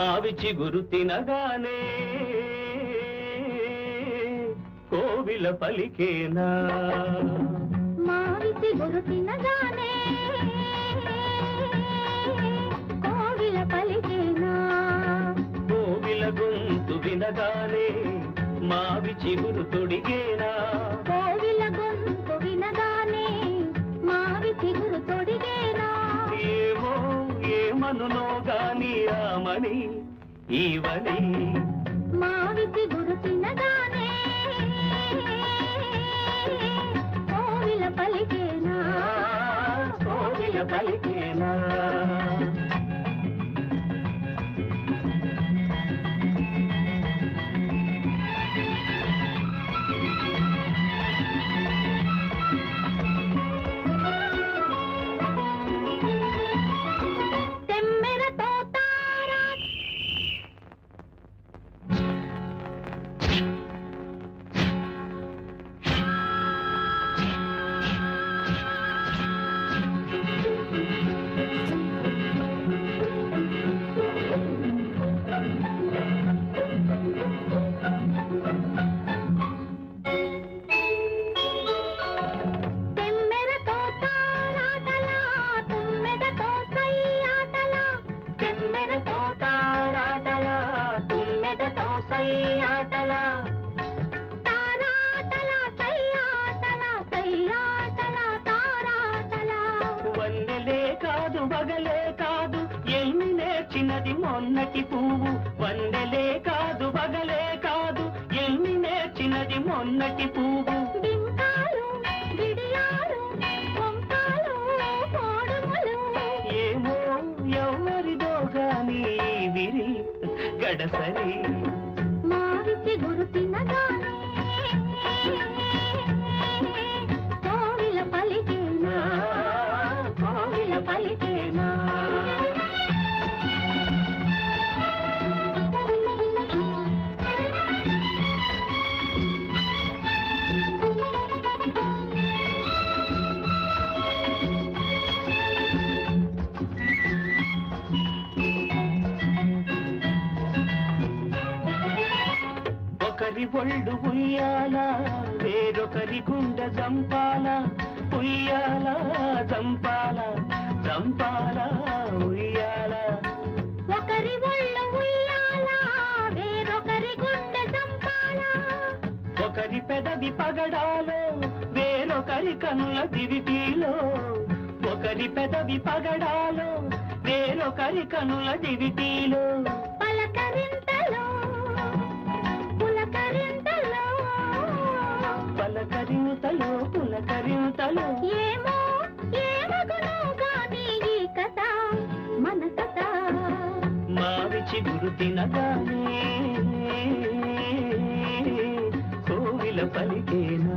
ఆవి చిగురు తినగానే కోవిల పలికేనా? మావిసి గురు తినగానే కోవిల పలికేనా? కోవిల గొంతు వినగానే మావి చిగురు తొడిగేనా? కోవిల గొంతు వినగానే మావి చిగురు తొడిగేనా? ఏమో ఏమనునో గాని ఆమని ఈవని మావి చిగురు తినగానే కోవిల పలికేనా? కోవిల పలికేనా వన్నెలే కాదు వగలే కాదు. ఎన్ని నేర్చినది మొన్నటి పువ్వు. వన్నెలే కాదు వగలే కాదు. ఎన్ని నేర్చినది మొన్నటి పువ్వు. ఏమో ఎవరిదో గాని విరి గడసరి. ఒళ్ళు ఉయ్యాల వేరొకరి గుండె జంపాల ఉయ్యాల జంపాల జంపాల ఉయ్యాల. ఒకరి ఒళ్ళు ఉయ్యాల వేరొకరి గుండె చంపాల. ఒకరి పెదవి పగడాలో వేరొకరి కనుల దివిటీలో ఒకరి పెదవి పగడాలో వేరొకరి కనుల దివిటీలో పులకరింతలో తినగానే కోవిల పలికేనా?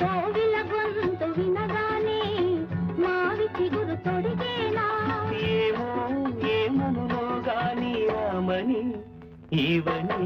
కోవిల గొంతు వినగానే మావి చిగురు తొడిగేనా? ఏమో ఏమనులో గాని రామని ఇవని